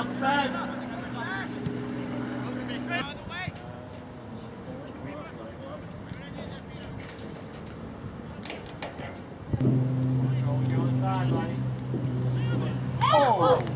Now, Spence. You're inside, buddy. Oh! oh. oh.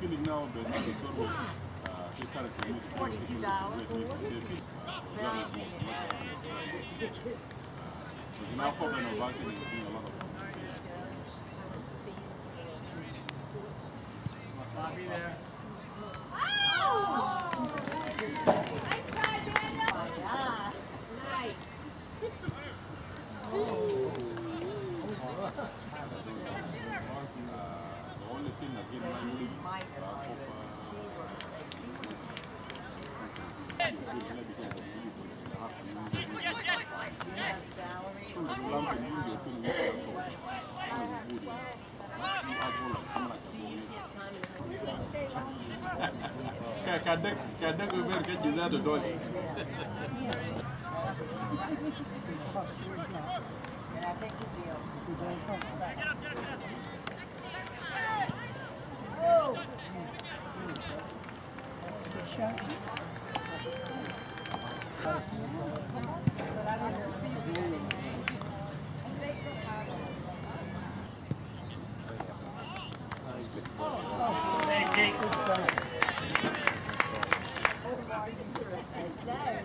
Feeling now the not the sort of uh, they kind of promote Forty-two dollars. They feel very good. But now problem of marketing is doing a lot of I'll there. Kadang kadang Uber kan juga ada dos. I think Kate. Stay back.